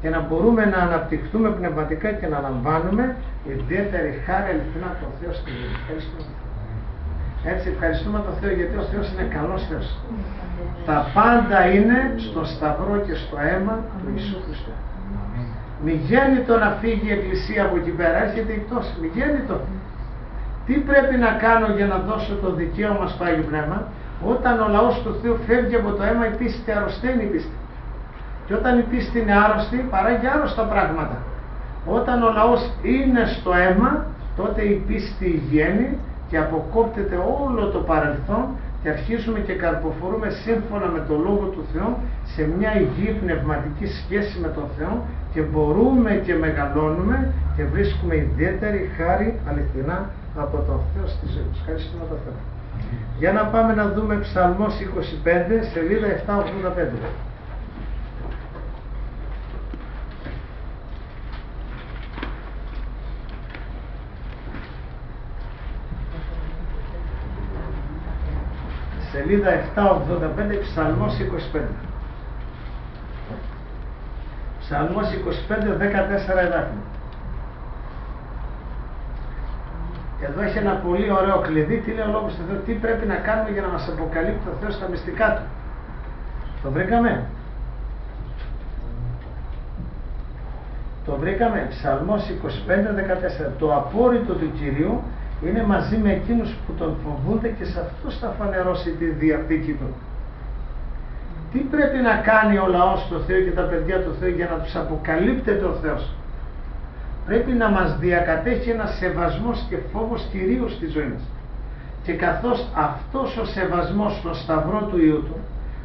και να μπορούμε να αναπτυχθούμε πνευματικά και να λαμβάνουμε ιδιαίτερη χάρη αληθινά από τον Θεός στη ζωή. Ευχαριστούμε. Έτσι ευχαριστούμε τον Θεό γιατί ο Θεός είναι καλός Θεός. Τα πάντα είναι στο σταυρό και στο αίμα του Ιησού Χριστού. Μη γέννητο να φύγει η Εκκλησία από εκεί πέρα, έρχεται η πτώση. Μη γέννητο. Τι πρέπει να κάνω για να δώσω το δικαίωμα στο Άγιο Πνεύμα, όταν ο λαός του Θεού φεύγει από το αίμα, η πίστη αρρωσταίνει η πίστη. Και όταν η πίστη είναι άρρωστη, παράγει άρρωστα πράγματα. Όταν ο λαός είναι στο αίμα, τότε η πίστη βγαίνει και αποκόπτεται όλο το παρελθόν και αρχίζουμε και καρποφορούμε σύμφωνα με το Λόγο του Θεού σε μια υγιή πνευματική σχέση με τον Θεό και μπορούμε και μεγαλώνουμε και βρίσκουμε ιδιαίτερη χάρη αληθινά από τον Θεό στη ζωή μας. Ευχαριστούμε τον Θεό. Για να πάμε να δούμε Ψαλμός 25, σελίδα 785. Σελίδα 785, Ψαλμός 25. Ψαλμός 25, 14 εδάφια. Εδώ έχει ένα πολύ ωραίο κλειδί. Τι λέει ο Λόγος του Θεού, τι πρέπει να κάνουμε για να μας αποκαλύπτει ο Θεός στα μυστικά Του. Το βρήκαμε. Το βρήκαμε. Ψαλμός 25, 14. Το απόρριτο του Κυρίου είναι μαζί με εκείνους που τον φοβούνται και σε αυτούς θα φανερώσει τη διαθήκη του. Τι πρέπει να κάνει ο λαός του Θεού και τα παιδιά του Θεού για να τους αποκαλύπτεται ο Θεός; Πρέπει να μας διακατέχει ένας σεβασμός και φόβος κυρίως στη ζωή μας. Και καθώς αυτός ο σεβασμός στο σταυρό του Ιού του,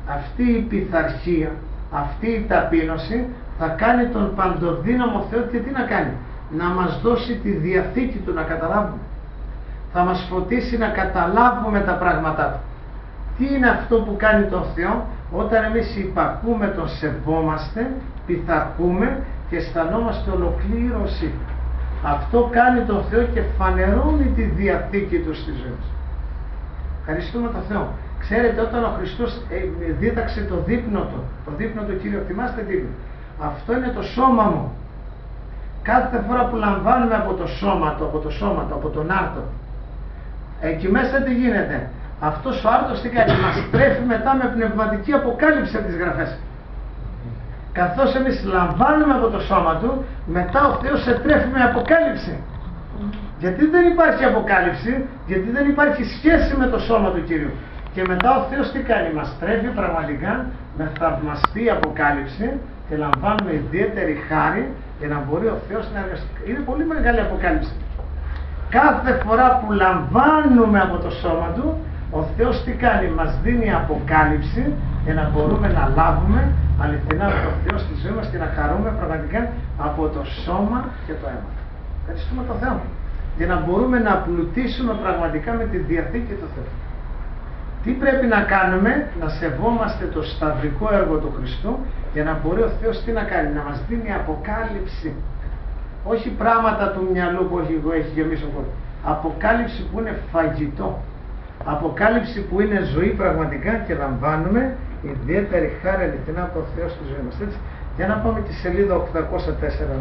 αυτή η πειθαρχία, αυτή η ταπείνωση θα κάνει τον παντοδύναμο Θεό και τι να κάνει; Να μας δώσει τη διαθήκη του να καταλάβουμε θα μας φωτίσει να καταλάβουμε τα πράγματά Του. Τι είναι αυτό που κάνει τον Θεό; Όταν εμείς υπακούμε, τον σεβόμαστε, πειθαρχούμε και αισθανόμαστε ολοκλήρωση. Αυτό κάνει τον Θεό και φανερώνει τη διαθήκη Του στη ζωή μας. Ευχαριστούμε τον Θεό. Ξέρετε όταν ο Χριστός ε, δίδαξε το δείπνο Του, το δείπνο του Κύριο, θυμάστε τι Αυτό είναι το σώμα μου. Κάθε φορά που λαμβάνουμε από το σώμα του, από το σώμα του, από τον άρτο, Εκεί μέσα τι γίνεται; Αυτός ο άρτος τι κάνει; Μας τρέφει μετά με πνευματική αποκάλυψη από τις γραφές. Καθώς εμείς λαμβάνουμε από το σώμα του, μετά ο Θεός σε τρέφει με αποκάλυψη. Γιατί δεν υπάρχει αποκάλυψη, γιατί δεν υπάρχει σχέση με το σώμα του Κυρίου. Και μετά ο Θεός τι κάνει, μας τρέφει πραγματικά με θαυμαστή αποκάλυψη και λαμβάνουμε ιδιαίτερη χάρη για να μπορεί ο Θεός να εργαστεί. Είναι πολύ μεγάλη αποκάλυψη κάθε φορά που λαμβάνουμε από το σώμα Του ο Θεός τι κάνει, μας δίνει αποκάλυψη για να μπορούμε να λάβουμε αληθινά από τον Θεό στη ζωή μας και να χαρούμε πραγματικά από το σώμα και το αίμα. Ευχαριστούμε τον Θεό. Για να μπορούμε να πλουτίσουμε πραγματικά με τη Διαθήκη του Θεού. Τι πρέπει να κάνουμε, να σεβόμαστε το σταυρικό έργο του Χριστού για να μπορεί ο Θεός τι να κάνει, να μας δίνει αποκάλυψη όχι πράγματα του μυαλού που έχει, έχει γεμίσει ο κόσμος. Αποκάλυψη που είναι φαγητό. Αποκάλυψη που είναι ζωή πραγματικά και λαμβάνουμε ιδιαίτερη χάρη αληθινά από το Θεό στη ζωή μας. Έτσι, για να πάμε τη σελίδα 804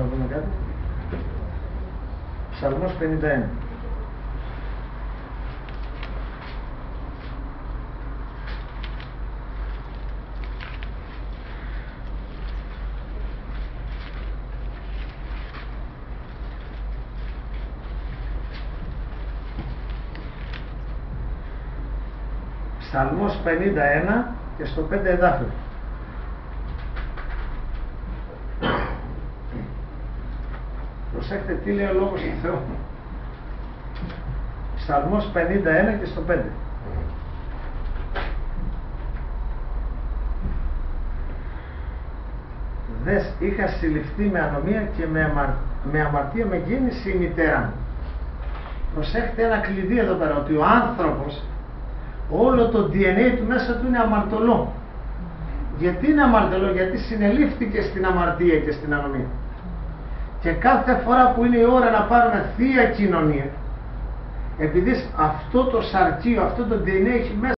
να δούμε κάτι. Ψαλμός 51. Ψαλμός 51 και στο 5 εδάφιο. Προσέχτε τι λέει ο Λόγος του Θεού. Ψαλμός 51 και στο 5. Δες, είχα συλληφθεί με ανομία και με, με αμαρτία με γέννηση η μητέρα μου. Προσέχτε ένα κλειδί εδώ πέρα, ότι ο άνθρωπος όλο το DNA του μέσα του είναι αμαρτωλό. Γιατί είναι αμαρτωλό, γιατί συνελήφθηκε στην αμαρτία και στην ανομία. Και κάθε φορά που είναι η ώρα να πάρουμε θεία κοινωνία, επειδή αυτό το σαρκείο, αυτό το DNA έχει μέσα